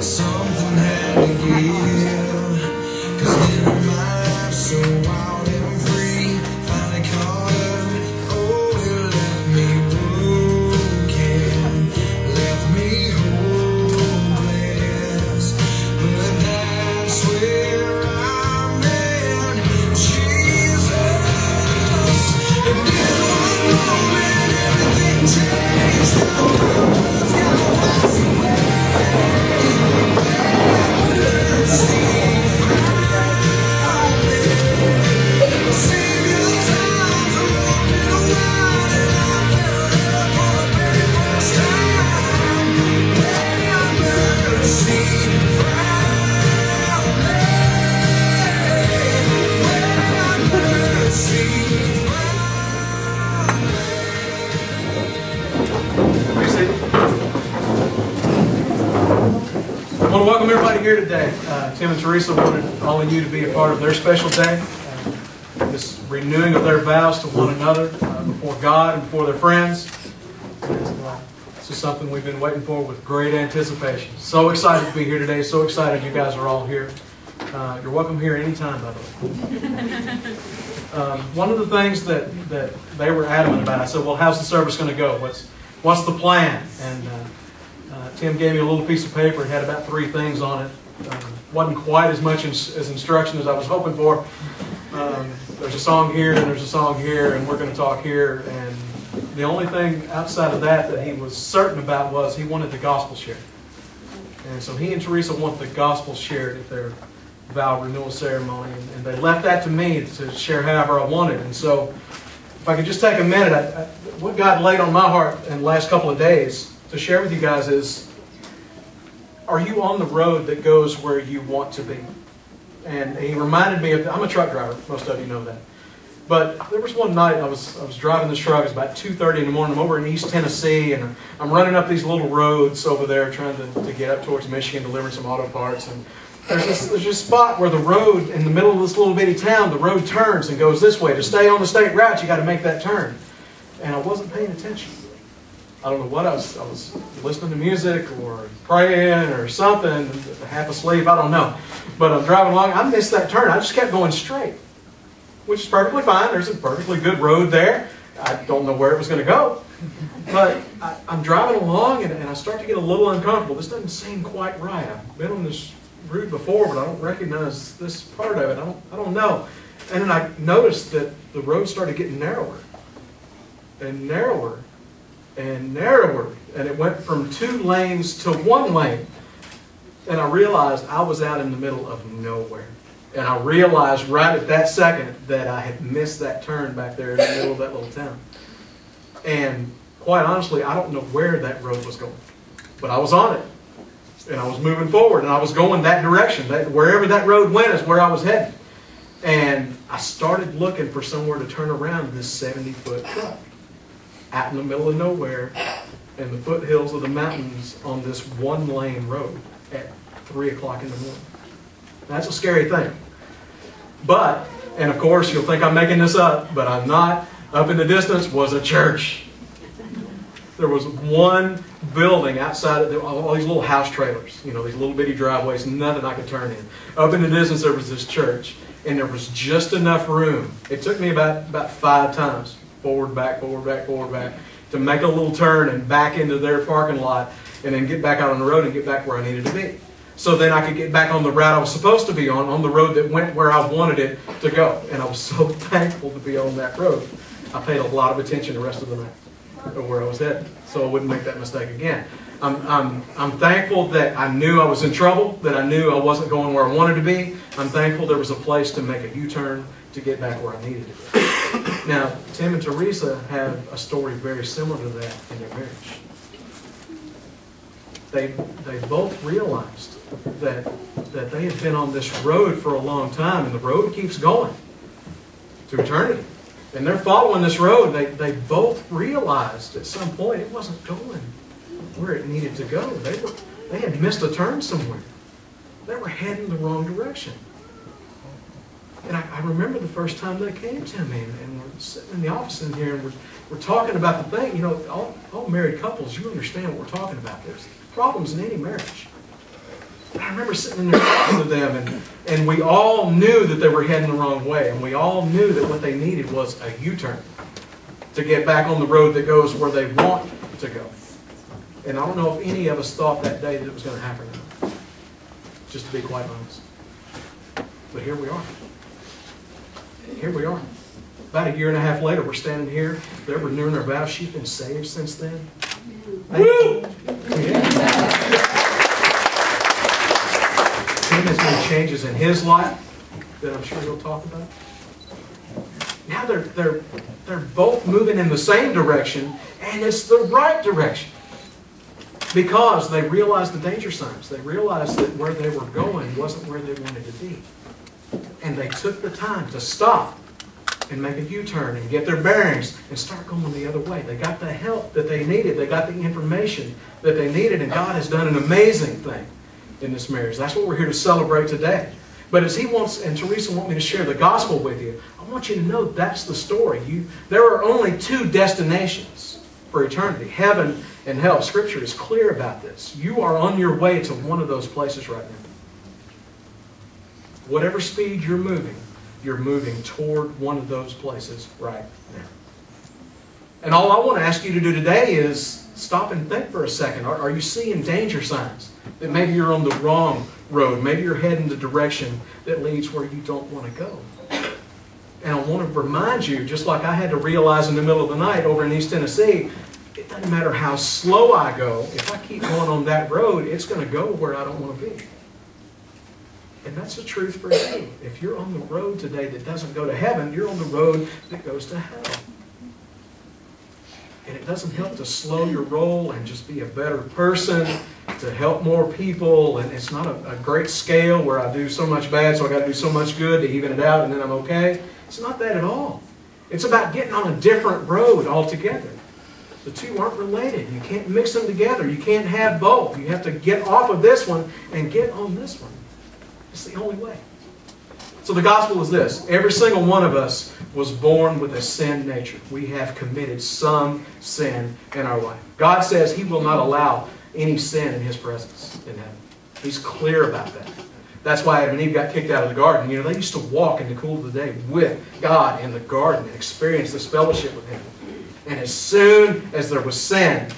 Something here today. Uh, Tim and Theresa wanted all of you to be a part of their special day. Uh, this renewing of their vows to one another uh, before God and before their friends. Uh, This is something we've been waiting for with great anticipation. So excited to be here today. So excited you guys are all here. Uh, you're welcome here anytime, by the way. Um, one of the things that, that they were adamant about, I said, well, how's the service going to go? What's, what's the plan? And uh, uh, Tim gave me a little piece of paper. It had about three things on it. Um, wasn't quite as much as, instruction as I was hoping for. Um, there's a song here and there's a song here, and we're going to talk here. And the only thing outside of that that he was certain about was he wanted the gospel shared. And so he and Theresa want the gospel shared at their vow renewal ceremony, and, and they left that to me to share however I wanted. And so, if I could just take a minute, I, I, what God laid on my heart in the last couple of days to share with you guys is: Are you on the road that goes where you want to be? And he reminded me of I'm a truck driver. Most of you know that. But there was one night I was I was driving this truck. It's about 2:30 in the morning. I'm over in East Tennessee, and I'm running up these little roads over there, trying to, to get up towards Michigan, delivering some auto parts. And there's this there's this spot where the road in the middle of this little bitty town, the road turns and goes this way. To stay on the state route, you got to make that turn. And I wasn't paying attention. I don't know what I was. I was listening to music or praying or something, half asleep. I don't know. But I'm driving along. I missed that turn. I just kept going straight which is perfectly fine. There's a perfectly good road there. I don't know where it was going to go. But I, I'm driving along and, and I start to get a little uncomfortable. This doesn't seem quite right. I've been on this route before, but I don't recognize this part of it. I don't, I don't know. And then I noticed that the road started getting narrower and narrower and narrower. And it went from two lanes to one lane. And I realized I was out in the middle of nowhere. And I realized right at that second that I had missed that turn back there in the middle of that little town. And quite honestly, I don't know where that road was going. But I was on it. And I was moving forward and I was going that direction. That, wherever that road went is where I was heading. And I started looking for somewhere to turn around this 70 foot truck out in the middle of nowhere in the foothills of the mountains on this one lane road at 3 o'clock in the morning. That's a scary thing. But, and of course, you'll think I'm making this up, but I'm not. Up in the distance was a church. There was one building outside of the, all these little house trailers, you know, these little bitty driveways, nothing I could turn in. Up in the distance, there was this church, and there was just enough room. It took me about, about five times forward, back, forward, back, forward, back to make a little turn and back into their parking lot and then get back out on the road and get back where I needed to be. So then I could get back on the route I was supposed to be on, on the road that went where I wanted it to go. And I was so thankful to be on that road. I paid a lot of attention the rest of the night of where I was headed, so I wouldn't make that mistake again. I'm, I'm, I'm thankful that I knew I was in trouble, that I knew I wasn't going where I wanted to be. I'm thankful there was a place to make a U-turn to get back where I needed to be. Now, Tim and Theresa have a story very similar to that in their marriage. They, they both realized that, that they had been on this road for a long time, and the road keeps going to eternity. And they're following this road. They, they both realized at some point it wasn't going where it needed to go. They, were, they had missed a turn somewhere. They were heading the wrong direction. And I, I remember the first time they came to me, and, and we're sitting in the office in here, and we're, we're talking about the thing. You know, all, all married couples, you understand what we're talking about. There's problems in any marriage. I remember sitting in there talking to them, and, and we all knew that they were heading the wrong way, and we all knew that what they needed was a U-turn to get back on the road that goes where they want to go. And I don't know if any of us thought that day that it was going to happen. Just to be quite honest. But here we are. Here we are. About a year and a half later, we're standing here. They're renewing their vows. She's been saved since then. Woo! Yeah. Tim has made changes in his life that I'm sure he'll talk about. Now they're, they're, they're both moving in the same direction, and it's the right direction. Because they realized the danger signs. They realized that where they were going wasn't where they wanted to be. And they took the time to stop and make a U-turn and get their bearings and start going the other way. They got the help that they needed. They got the information that they needed, and God has done an amazing thing in this marriage. That's what we're here to celebrate today. But as he wants, and Theresa want me to share the gospel with you, I want you to know that's the story. You, there are only two destinations for eternity, heaven and hell. Scripture is clear about this. You are on your way to one of those places right now. Whatever speed you're moving, you're moving toward one of those places right now. And all I want to ask you to do today is stop and think for a second. Are, are you seeing danger signs? That maybe you're on the wrong road. Maybe you're heading the direction that leads where you don't want to go. And I want to remind you, just like I had to realize in the middle of the night over in East Tennessee, it doesn't matter how slow I go, if I keep going on that road, it's going to go where I don't want to be. And that's the truth for you. If you're on the road today that doesn't go to heaven, you're on the road that goes to hell. And it doesn't help to slow your roll and just be a better person, to help more people. And it's not a, a great scale where I do so much bad, so I got to do so much good to even it out, and then I'm okay. It's not that at all. It's about getting on a different road altogether. The two aren't related. You can't mix them together. You can't have both. You have to get off of this one and get on this one. It's the only way. So the gospel is this every single one of us was born with a sin nature. We have committed some sin in our life. God says He will not allow any sin in His presence in heaven. He's clear about that. That's why Adam and Eve got kicked out of the garden. You know, they used to walk in the cool of the day with God in the garden and experience this fellowship with Him. And as soon as there was sin,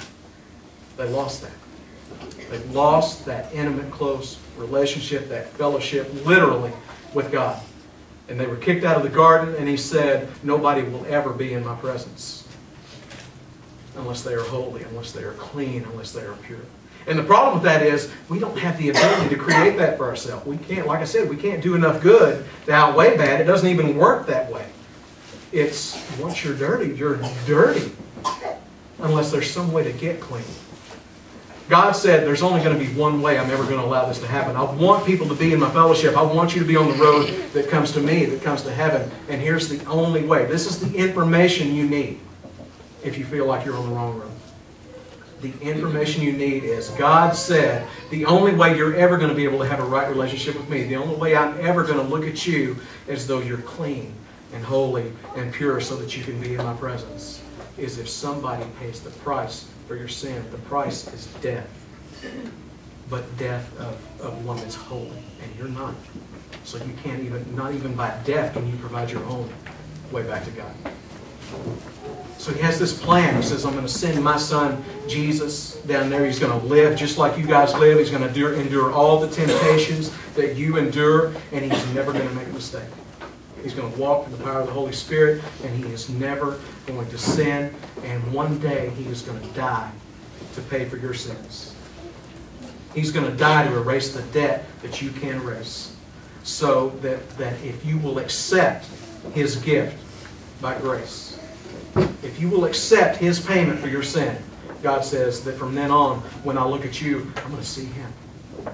they lost that. They lost that intimate, close relationship, that fellowship, literally, with God. And they were kicked out of the garden, and he said, Nobody will ever be in my presence unless they are holy, unless they are clean, unless they are pure. And the problem with that is we don't have the ability to create that for ourselves. We can't, like I said, we can't do enough good to outweigh bad. It doesn't even work that way. It's once you're dirty, you're dirty. Unless there's some way to get clean. God said there's only going to be one way I'm ever going to allow this to happen. I want people to be in my fellowship. I want you to be on the road that comes to me, that comes to heaven. And here's the only way. This is the information you need if you feel like you're on the wrong road. The information you need is God said the only way you're ever going to be able to have a right relationship with me, the only way I'm ever going to look at you as though you're clean and holy and pure so that you can be in my presence is if somebody pays the price for your sin. The price is death. But death of, of one that's holy. And you're not. So you can't even, not even by death can you provide your own way back to God. So he has this plan. He says, I'm going to send my son Jesus down there. He's going to live just like you guys live. He's going to endure, endure all the temptations that you endure, and he's never going to make a mistake. He's going to walk in the power of the Holy Spirit, and he is never going to sin. And one day he is going to die to pay for your sins. He's going to die to erase the debt that you can't erase. So that, that if you will accept his gift by grace, if you will accept his payment for your sin, God says that from then on, when I look at you, I'm going to see him.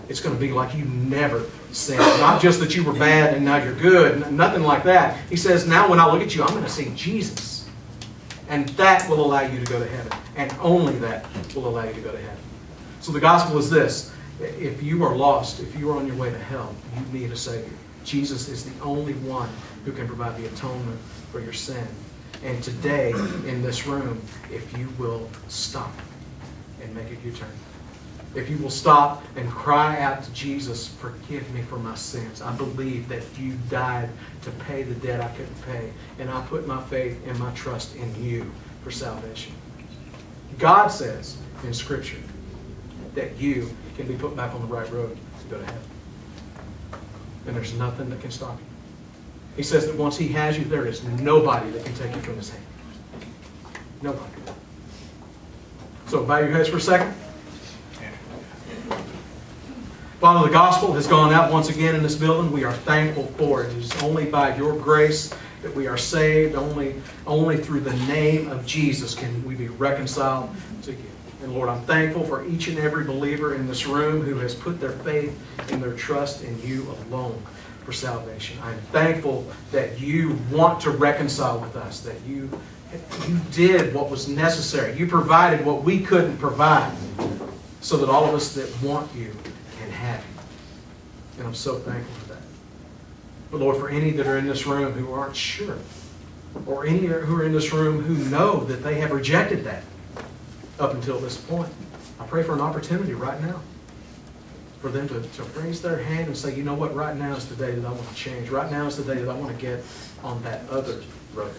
It's going to be like you never sinned. Not just that you were bad and now you're good, nothing like that. He says, now when I look at you, I'm going to see Jesus. And that will allow you to go to heaven. And only that will allow you to go to heaven. So the gospel is this. If you are lost, if you are on your way to hell, you need a Savior. Jesus is the only one who can provide the atonement for your sin. And today, in this room, if you will stop and make a U-turn, if you will stop and cry out to Jesus, forgive me for my sins. I believe that you died to pay the debt I couldn't pay. And I put my faith and my trust in you for salvation. God says in Scripture that you can be put back on the right road to go to heaven. And there's nothing that can stop you. He says that once He has you, there is nobody that can take you from His hand. Nobody. So bow your heads for a second. Father, the gospel has gone out once again in this building. We are thankful for it. It is only by your grace that we are saved. Only, only through the name of Jesus can we be reconciled to you. And Lord, I'm thankful for each and every believer in this room who has put their faith and their trust in you alone for salvation. I'm thankful that you want to reconcile with us, that you, you did what was necessary. You provided what we couldn't provide so that all of us that want you you. And I'm so thankful for that. But Lord, for any that are in this room who aren't sure, or any who are in this room who know that they have rejected that up until this point, I pray for an opportunity right now for them to, to raise their hand and say, you know what, right now is the day that I want to change. Right now is the day that I want to get on that other road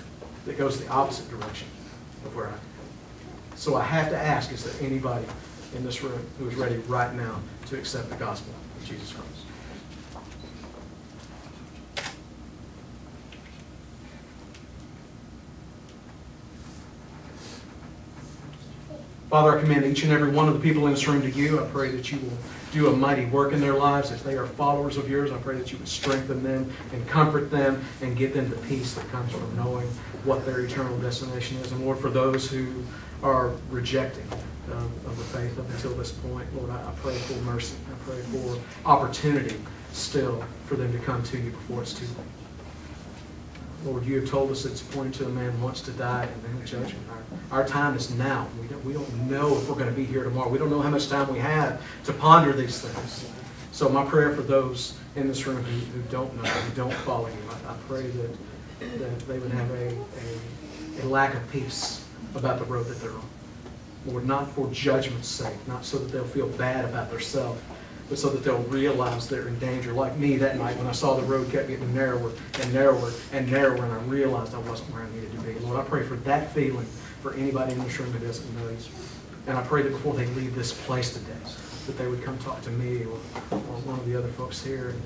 that goes the opposite direction of where I am. So I have to ask, is there anybody in this room who is ready right now to accept the gospel of Jesus Christ? Father, I commend each and every one of the people in this room to you. I pray that you will do a mighty work in their lives. If they are followers of yours, I pray that you would strengthen them and comfort them and give them the peace that comes from knowing what their eternal destination is. And Lord, for those who are rejecting uh, of the faith up until this point, Lord, I, I pray for mercy. I pray for opportunity still for them to come to you before it's too late. Lord, you have told us it's appointed to a man once to die and then judgment. Our, our time is now. We don't, we don't know if we're going to be here tomorrow. We don't know how much time we have to ponder these things. So my prayer for those in this room who, who don't know, who don't follow you, I, I pray that, that they would have a, a, a lack of peace about the road that they're on. Lord, not for judgment's sake, not so that they'll feel bad about themselves, but so that they'll realize they're in danger. Like me that night when I saw the road kept getting narrower and narrower and narrower, and I realized I wasn't where I needed to be. Lord, I pray for that feeling for anybody in this room who doesn't know. And I pray that before they leave this place today, that they would come talk to me or, or one of the other folks here and,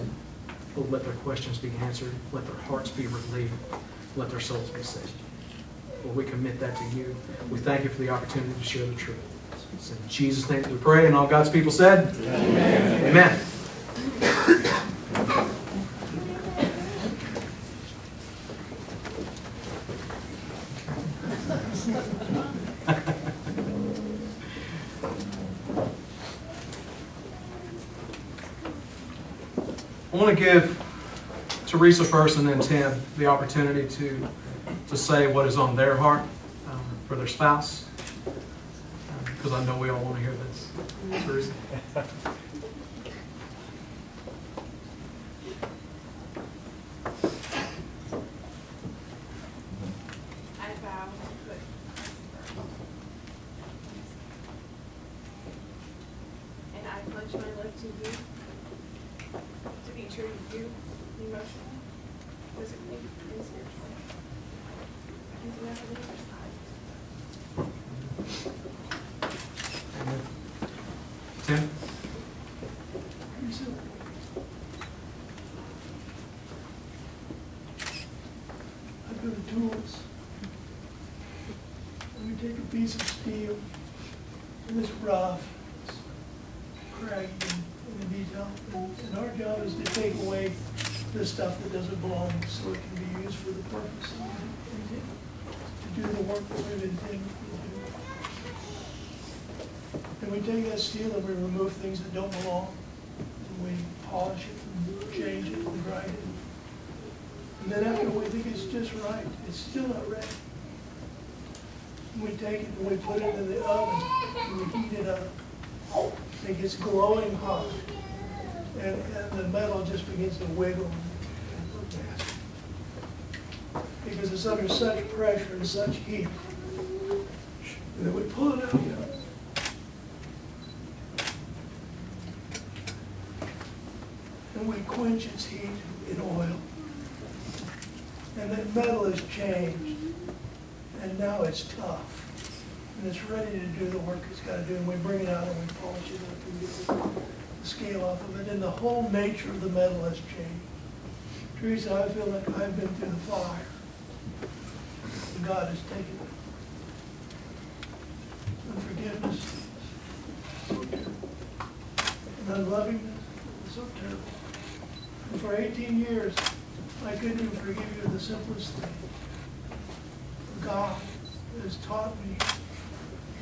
and let their questions be answered, let their hearts be relieved, let their souls be saved. Lord, we commit that to you. We thank you for the opportunity to share the truth. It's in Jesus' name we pray, and all God's people said, Amen. Amen. I want to give Theresa first and then Tim the opportunity to, to say what is on their heart um, for their spouse because I know we all want to hear this. I vow to put Christ first. And I pledge my life to you, to be true to you emotionally, physically, and spiritually. And to never leave your side. Amen. Tim? I've the tools. Let me take a piece of steel, and it's rough, it's craggy in the detail, and and our job is to take away the stuff that doesn't belong, so it can be used for the purpose we to do the work that we've intended to do. And we take that steel and we remove things that don't belong, and we polish it, and change it, and grind it, and then after we think it's just right, it's still not ready. We take it and we put it in the oven and we heat it up. It gets glowing hot. and, and the metal just begins to wiggle. Because it's under such pressure and such heat that we pull it out. And we quench its heat in oil. And that metal has changed, and now it's tough. And it's ready to do the work it's got to do, and we bring it out and we polish it up and get the scale off of it, and the whole nature of the metal has changed. Theresa, I feel like I've been through the fire. And God has taken unforgiveness, so terrible. And unlovingness, is so terrible. And for 18 years, I couldn't even forgive you the simplest thing. God has taught me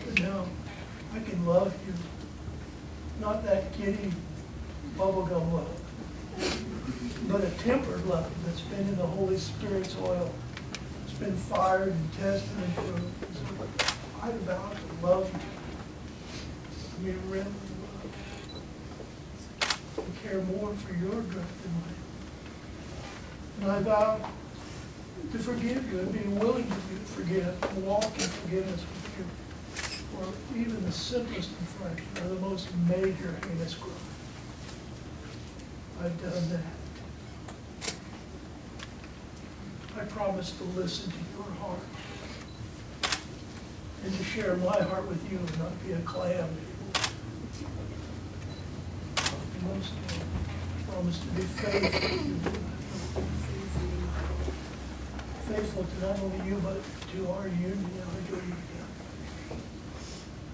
that now I can love you, not that kiddie bubblegum love, but a tempered love that's been in the Holy Spirit's oil. It's been fired and tested and proved. So I vow to love you. I mean, really love. And care more for your good than mine. And I vow to forgive you and be willing to forgive, walk in forgiveness with you. For even the simplest infraction or the most major heinous crime. I've done that. I promise to listen to your heart and to share my heart with you and not be a clam I promise to be faithful. Faithful to not only you, but to our union, our.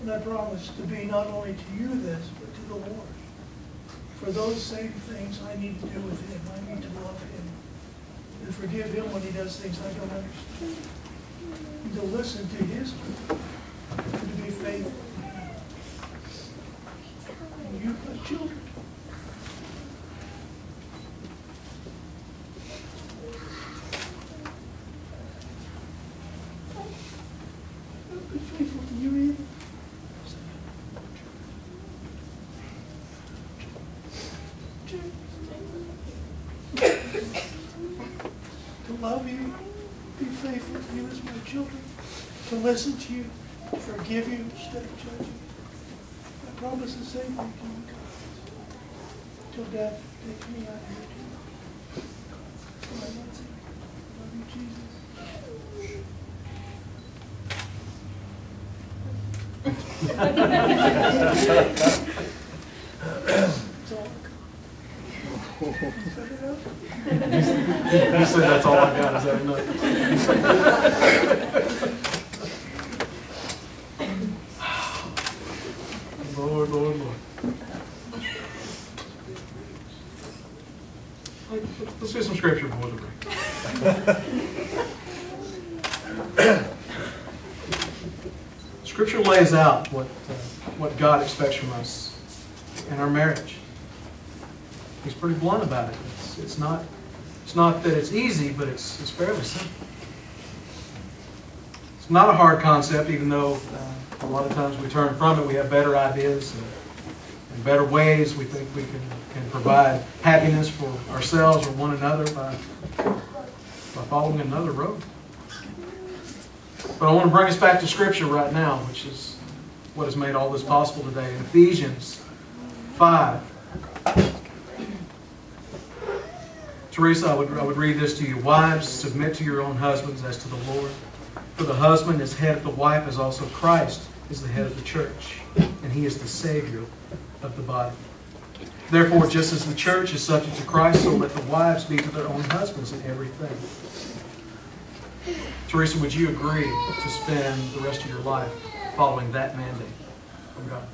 And I promise to be not only to you this, but to the Lord. For those same things I need to do with him. I need to love him and forgive him when he does things I don't understand. And to listen to his word and to be faithful to him. And you, my children. Not be faithful to you either. To love you, be faithful to you as my children, to listen to you, forgive you instead of judging. I promise the same thing to you guys. Till death takes me out of here too. So I love you. Love you, Jesus. That's all You said that's all I got, is that enough? Lord, Lord, Lord. Let's do some scripture the. Scripture lays out what, uh, what God expects from us in our marriage. He's pretty blunt about it. It's, it's not, it's not that it's easy, but it's, it's fairly simple. It's not a hard concept, even though uh, a lot of times we turn from it, we have better ideas and, and better ways we think we can, can provide happiness for ourselves or one another by, by following another road. But I want to bring us back to Scripture right now, which is what has made all this possible today. In Ephesians 5, Theresa, I would, I would read this to you. Wives, submit to your own husbands as to the Lord. For the husband is head of the wife, as also Christ is the head of the church, and he is the Savior of the body. Therefore, just as the church is subject to Christ, so let the wives be to their own husbands in everything. Theresa, would you agree to spend the rest of your life following that mandate from God?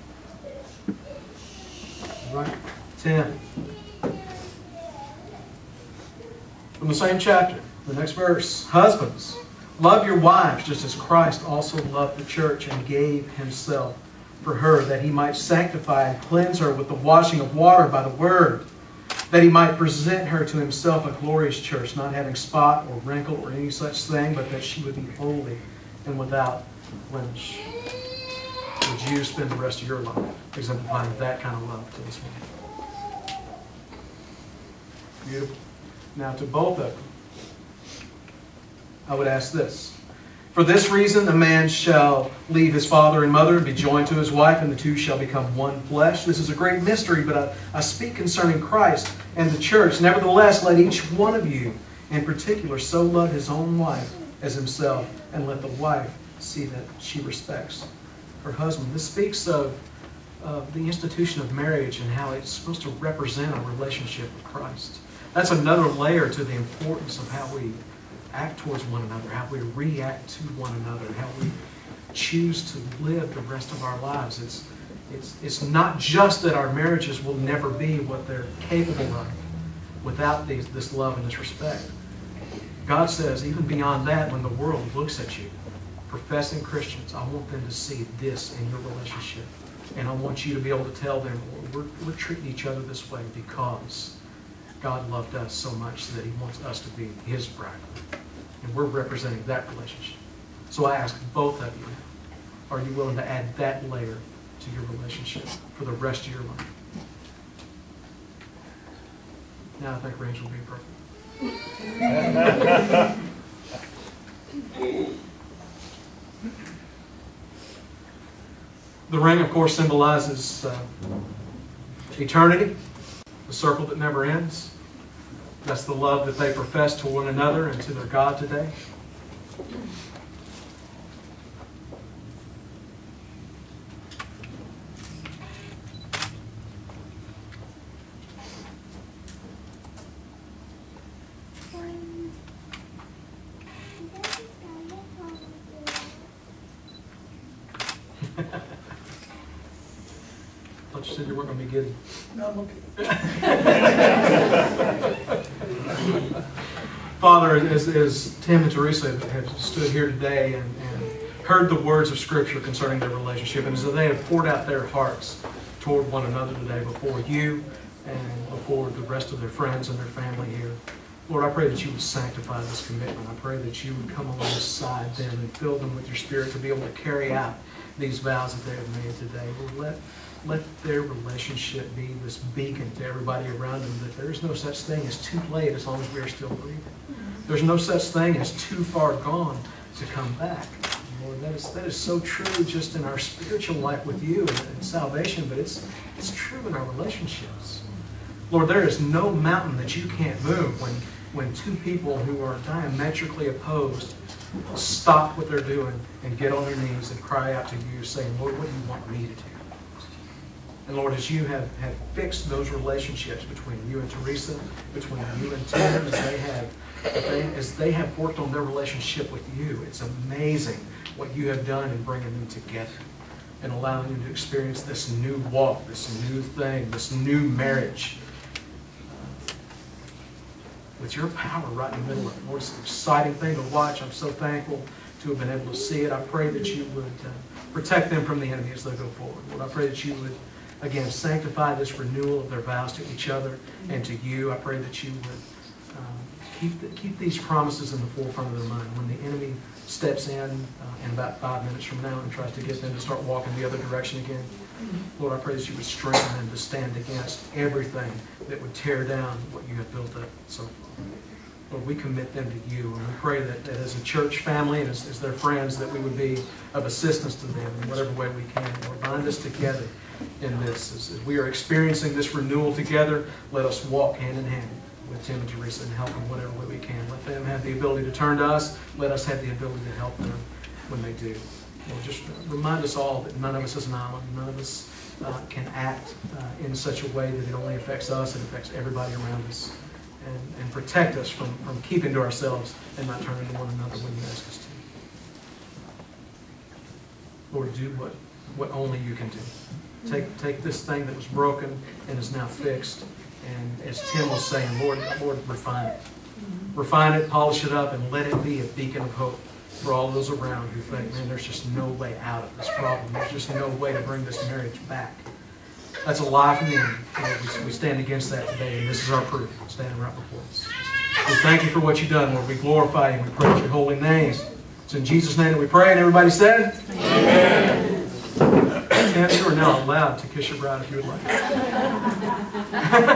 All right. 10. From the same chapter, the next verse. Husbands, love your wives just as Christ also loved the church and gave himself for her, that he might sanctify and cleanse her with the washing of water by the word, that he might present her to himself a glorious church, not having spot or wrinkle or any such thing, but that she would be holy and without blemish. Would you spend the rest of your life exemplifying that kind of love to this woman? Beautiful. Now to both of them, I would ask this. For this reason, a man shall leave his father and mother and be joined to his wife, and the two shall become one flesh. This is a great mystery, but I, I speak concerning Christ and the church. Nevertheless, let each one of you in particular so love his own wife as himself, and let the wife see that she respects her husband. This speaks of, of the institution of marriage and how it's supposed to represent a relationship with Christ. That's another layer to the importance of how we act towards one another, how we react to one another, how we choose to live the rest of our lives. It's, it's, it's not just that our marriages will never be what they're capable of without these, this love and this respect. God says, even beyond that, when the world looks at you, professing Christians, I want them to see this in your relationship. And I want you to be able to tell them, we're, we're treating each other this way because God loved us so much that He wants us to be His bride. And we're representing that relationship. So I ask both of you, are you willing to add that layer to your relationship for the rest of your life? Now I think range will be perfect. The ring, of course, symbolizes uh, eternity, circle that never ends. That's the love that they profess to one another and to their God today. thought you said you weren't going to be giddy. No, I'm okay. Father, as, Tim and Theresa have, have stood here today and, and heard the words of Scripture concerning their relationship, and as they have poured out their hearts toward one another today before you and before the rest of their friends and their family here, Lord, I pray that you would sanctify this commitment. I pray that you would come alongside them and fill them with your Spirit to be able to carry out these vows that they have made today. Lord, let, let their relationship be this beacon to everybody around them that there is no such thing as too late as long as we are still breathing. There's no such thing as too far gone to come back. Lord, that is, that is so true just in our spiritual life with you and, and salvation, but it's, it's true in our relationships. Lord, there is no mountain that you can't move when, when two people who are diametrically opposed stop what they're doing and get on their knees and cry out to you saying, Lord, what do you want me to do? And Lord, as you have, have fixed those relationships between you and Theresa, between you and Tim, as they have, they, as they have worked on their relationship with you, it's amazing what you have done in bringing them together and allowing them to experience this new walk, this new thing, this new marriage. With your power right in the middle of it. Lord, it's an exciting thing to watch. I'm so thankful to have been able to see it. I pray that you would uh, protect them from the enemy as they go forward. Lord, I pray that you would again, sanctify this renewal of their vows to each other and to you. I pray that you would um, keep, the, keep these promises in the forefront of their mind. When the enemy steps in uh, in about five minutes from now and tries to get them to start walking the other direction again, Lord, I pray that you would strengthen them to stand against everything that would tear down what you have built up so far. Lord, we commit them to you, and we pray that, that as a church family and as, as their friends, that we would be of assistance to them in whatever way we can. Lord, bind us together in this. As, we are experiencing this renewal together, let us walk hand in hand with Tim and Theresa and help them whatever way we can. Let them have the ability to turn to us. Let us have the ability to help them when they do. Just remind us all that none of us is an island. None of us uh, can act uh, in such a way that it only affects us, it affects everybody around us. And, and protect us from, from keeping to ourselves and not turning to one another when you ask us to. Lord, do what, what only you can do. Take, take this thing that was broken and is now fixed. And as Tim was saying, Lord, Lord, refine it. Refine it, polish it up, and let it be a beacon of hope for all those around who think, man, there's just no way out of this problem. There's just no way to bring this marriage back. That's a lie from the enemy. We, stand against that today, and this is our proof, standing right before us. We thank you for what you've done, Lord. We glorify you and we praise your holy name. It's in Jesus' name that we pray, and everybody said? Amen. Now allowed to kiss your bride if you would like.